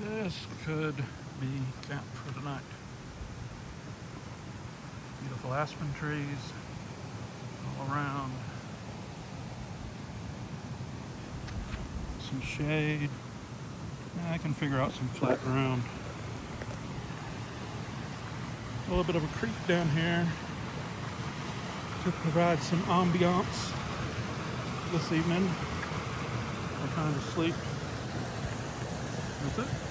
This could be camp for tonight. Beautiful aspen trees all around. Some shade. I can figure out some flat ground. A little bit of a creek down here to provide some ambiance this evening. I'm trying to sleep. That's it.